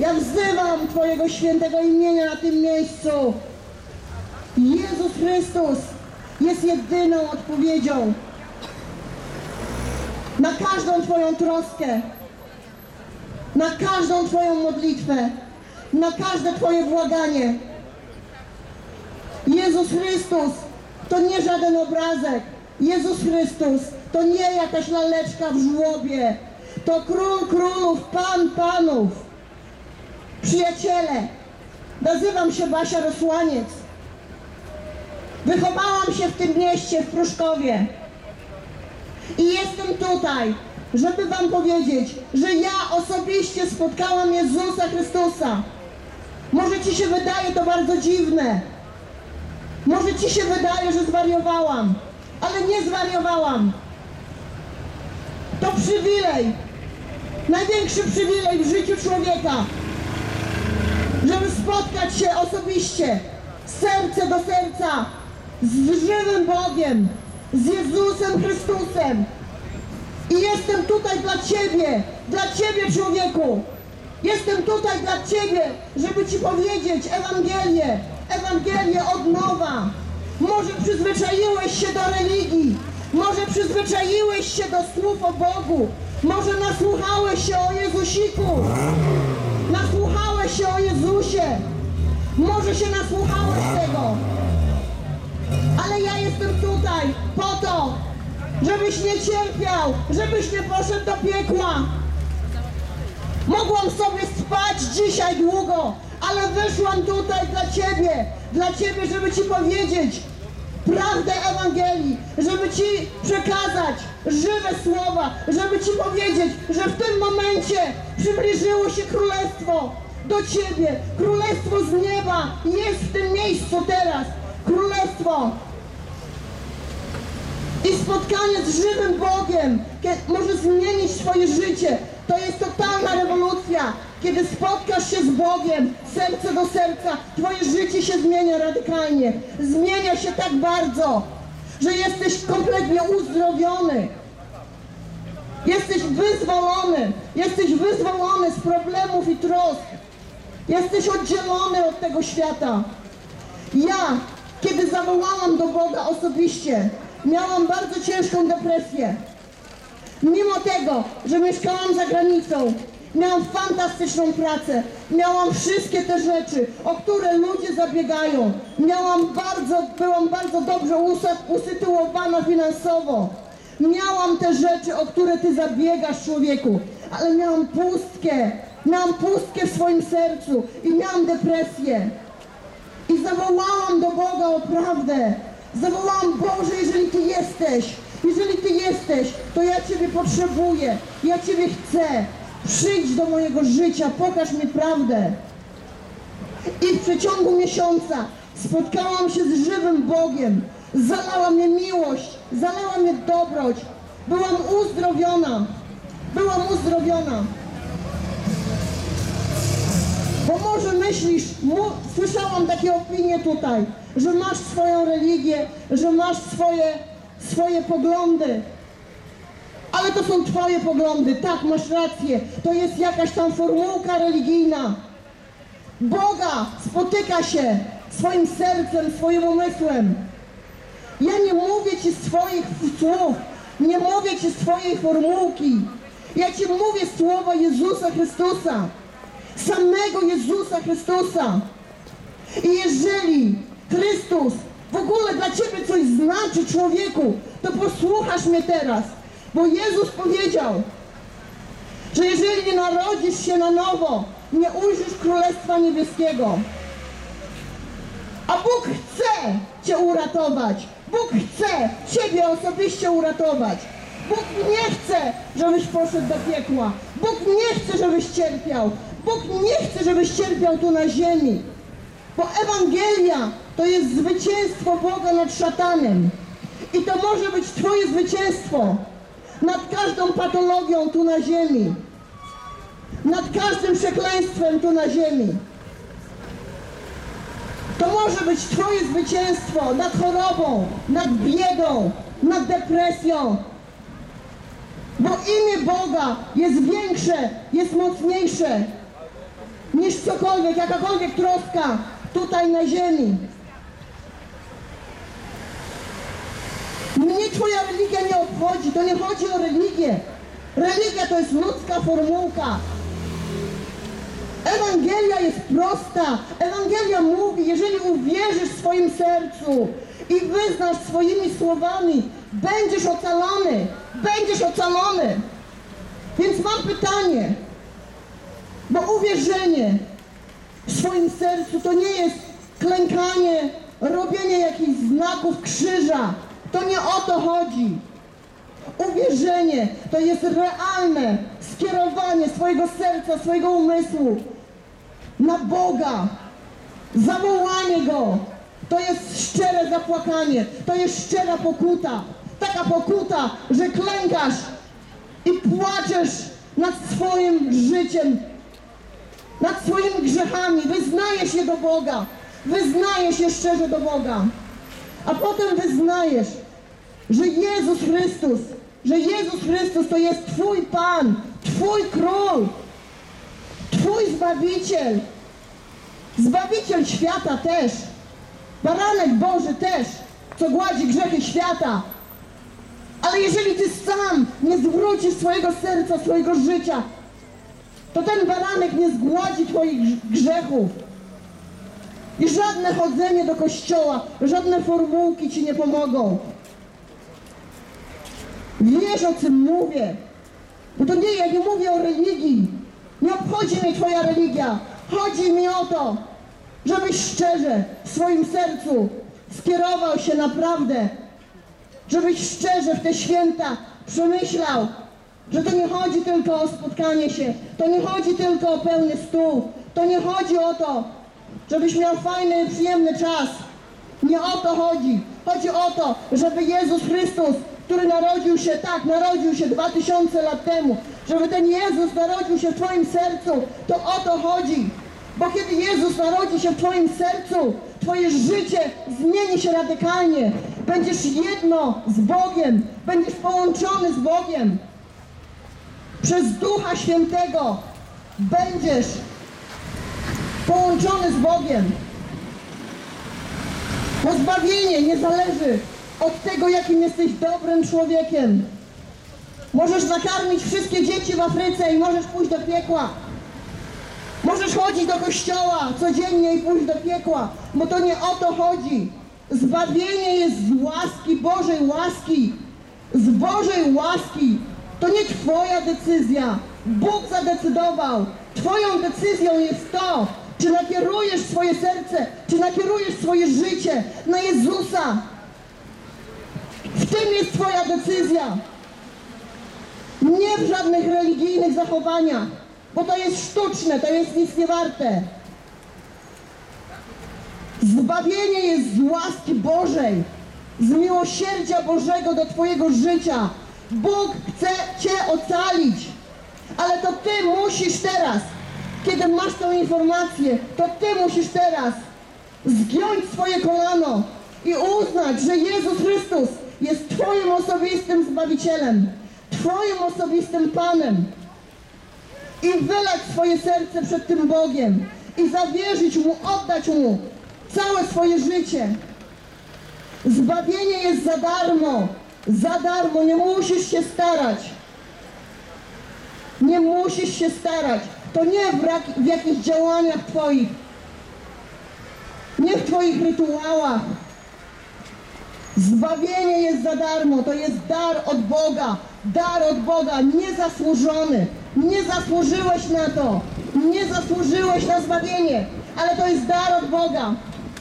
Ja wzywam Twojego świętego imienia na tym miejscu. Jezus Chrystus jest jedyną odpowiedzią na każdą Twoją troskę, na każdą Twoją modlitwę, na każde Twoje błaganie. Jezus Chrystus to nie żaden obrazek. Jezus Chrystus to nie jakaś laleczka w żłobie. To król królów, pan panów. Przyjaciele, nazywam się Basia Rosłaniec. Wychowałam się w tym mieście, w Pruszkowie. I jestem tutaj, żeby wam powiedzieć, że ja osobiście spotkałam Jezusa Chrystusa. Może ci się wydaje to bardzo dziwne. Może ci się wydaje, że zwariowałam, ale nie zwariowałam. To przywilej, największy przywilej w życiu człowieka, żeby spotkać się osobiście, serce do serca, z żywym Bogiem, z Jezusem Chrystusem. I jestem tutaj dla Ciebie, dla Ciebie człowieku. Jestem tutaj dla Ciebie, żeby Ci powiedzieć Ewangelię, Ewangelię od nowa. Może przyzwyczaiłeś się do religii, może przyzwyczaiłeś się do słów o Bogu, może nasłuchałeś się o Jezusiku, się o Jezusie, może się nasłuchałeś tego. Ale ja jestem tutaj po to, żebyś nie cierpiał, żebyś nie poszedł do piekła. Mogłam sobie spać dzisiaj długo, ale wyszłam tutaj dla Ciebie, dla Ciebie, żeby Ci powiedzieć prawdę Ewangelii, żeby Ci przekazać żywe słowa, żeby Ci powiedzieć, że w tym momencie przybliżyło się Królestwo do Ciebie, Królestwo z nieba jest w tym miejscu teraz, Królestwo i spotkanie z żywym Bogiem może zmienić Twoje życie. To jest totalna rewolucja. Kiedy spotkasz się z Bogiem, serce do serca, Twoje życie się zmienia radykalnie. Zmienia się tak bardzo, że jesteś kompletnie uzdrowiony. Jesteś wyzwolony. Jesteś wyzwolony z problemów i trosk. Jesteś oddzielony od tego świata. Ja, kiedy zawołałam do Boga osobiście, miałam bardzo ciężką depresję. Mimo tego, że mieszkałam za granicą, miałam fantastyczną pracę, miałam wszystkie te rzeczy, o które ludzie zabiegają. Miałam bardzo, byłam bardzo dobrze usytuowana finansowo. Miałam te rzeczy, o które ty zabiegasz człowieku, ale miałam pustkę, miałam pustkę w swoim sercu i miałam depresję. I zawołałam do Boga o prawdę. Zawołałam, Boże, jeżeli Ty jesteś, jeżeli Ty jesteś, to ja Ciebie potrzebuję, ja Ciebie chcę. Przyjdź do mojego życia, pokaż mi prawdę. I w przeciągu miesiąca spotkałam się z żywym Bogiem. Zalała mnie miłość, zalała mnie dobroć. Byłam uzdrowiona. Byłam uzdrowiona. Myślisz, słyszałam takie opinie tutaj, że masz swoją religię, że masz swoje, swoje poglądy. Ale to są twoje poglądy, tak, masz rację. To jest jakaś tam formułka religijna. Boga spotyka się swoim sercem, swoim umysłem. Ja nie mówię ci swoich słów, nie mówię ci swojej formułki. Ja ci mówię słowa Jezusa Chrystusa samego Jezusa Chrystusa. I jeżeli Chrystus w ogóle dla Ciebie coś znaczy, człowieku, to posłuchasz mnie teraz, bo Jezus powiedział, że jeżeli nie narodzisz się na nowo, nie ujrzysz Królestwa Niebieskiego. A Bóg chce Cię uratować. Bóg chce Ciebie osobiście uratować. Bóg nie chce, żebyś poszedł do piekła. Bóg nie chce, żebyś cierpiał. Bóg nie chce, żebyś cierpiał tu na ziemi. Bo Ewangelia to jest zwycięstwo Boga nad szatanem. I to może być Twoje zwycięstwo nad każdą patologią tu na ziemi. Nad każdym przekleństwem tu na ziemi. To może być Twoje zwycięstwo nad chorobą, nad biedą, nad depresją. Bo imię Boga jest większe, jest mocniejsze niż cokolwiek, jakakolwiek troska tutaj na ziemi. Mnie twoja religia nie obchodzi, to nie chodzi o religię. Religia to jest ludzka formułka. Ewangelia jest prosta. Ewangelia mówi, jeżeli uwierzysz w swoim sercu i wyznasz swoimi słowami, będziesz ocalony. Będziesz ocalony. Więc mam pytanie, bo uwierzenie w swoim sercu to nie jest klękanie, robienie jakichś znaków krzyża. To nie o to chodzi. Uwierzenie to jest realne skierowanie swojego serca, swojego umysłu na Boga. Zawołanie Go. To jest szczere zapłakanie. To jest szczera pokuta. Taka pokuta, że klękasz i płaczesz nad swoim życiem, nad swoimi grzechami. Wyznajesz je do Boga. Wyznajesz je szczerze do Boga. A potem wyznajesz, że Jezus Chrystus, że Jezus Chrystus to jest Twój Pan, Twój Król, Twój Zbawiciel, Zbawiciel świata też, Baranek Boży też, co gładzi grzechy świata. Ale jeżeli Ty sam nie zwrócisz swojego serca, swojego życia, to ten baranek nie zgładzi Twoich grz- grzechów. I żadne chodzenie do kościoła, żadne formułki Ci nie pomogą. Wiesz o czym mówię. Bo to nie, ja nie mówię o religii. Nie obchodzi mnie Twoja religia. Chodzi mi o to, żebyś szczerze w swoim sercu skierował się naprawdę. Żebyś szczerze w te święta przemyślał, że to nie chodzi tylko o spotkanie się, to nie chodzi tylko o pełny stół, to nie chodzi o to, żebyś miał fajny, przyjemny czas. Nie o to chodzi. Chodzi o to, żeby Jezus Chrystus, który narodził się, tak, narodził się dwa tysiące lat temu, żeby ten Jezus narodził się w Twoim sercu, to o to chodzi. Bo kiedy Jezus narodzi się w Twoim sercu, Twoje życie zmieni się radykalnie. Będziesz jedno z Bogiem, będziesz połączony z Bogiem. Przez Ducha Świętego będziesz połączony z Bogiem. Pozbawienie nie zależy od tego, jakim jesteś dobrym człowiekiem. Możesz nakarmić wszystkie dzieci w Afryce i możesz pójść do piekła. Możesz chodzić do kościoła codziennie i pójść do piekła, bo to nie o to chodzi. Zbawienie jest z łaski, Bożej łaski. Z Bożej łaski. To nie Twoja decyzja. Bóg zadecydował. Twoją decyzją jest to, czy nakierujesz swoje serce, czy nakierujesz swoje życie na Jezusa. W tym jest Twoja decyzja. Nie w żadnych religijnych zachowaniach, bo to jest sztuczne, to jest nic nie warte. Zbawienie jest z łaski Bożej, z miłosierdzia Bożego do Twojego życia. Bóg chce Cię ocalić, ale to Ty musisz teraz, kiedy masz tę informację, to Ty musisz teraz zgiąć swoje kolano i uznać, że Jezus Chrystus jest Twoim osobistym Zbawicielem, Twoim osobistym Panem. I wylać swoje serce przed tym Bogiem i zawierzyć Mu, oddać Mu całe swoje życie. Zbawienie jest za darmo, za darmo, nie musisz się starać. Nie musisz się starać. To nie w, w jakichś działaniach Twoich, nie w Twoich rytuałach. Zbawienie jest za darmo, to jest dar od Boga, dar od Boga, niezasłużony. Nie zasłużyłeś na to, nie zasłużyłeś na zbawienie, ale to jest dar od Boga.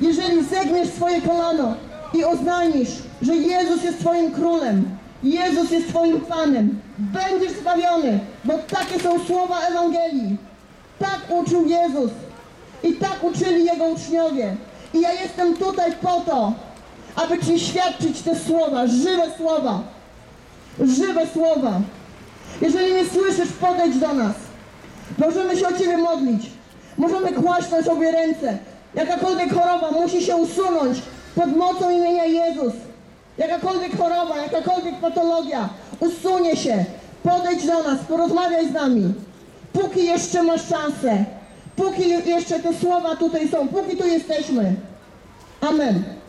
Jeżeli zegniesz swoje kolano i oznajmisz, że Jezus jest Twoim królem, Jezus jest Twoim Panem, będziesz zbawiony, bo takie są słowa Ewangelii. Tak uczył Jezus i tak uczyli Jego uczniowie. I ja jestem tutaj po to, aby Ci świadczyć te słowa, żywe słowa. Żywe słowa. Jeżeli mnie słyszysz, podejdź do nas. Możemy się o Ciebie modlić. Możemy kłaść na sobie ręce. Jakakolwiek choroba musi się usunąć pod mocą imienia Jezus. Jakakolwiek choroba, jakakolwiek patologia usunie się. Podejdź do nas, porozmawiaj z nami. Póki jeszcze masz szansę. póki jeszcze te słowa tutaj są, póki tu jesteśmy. Amen.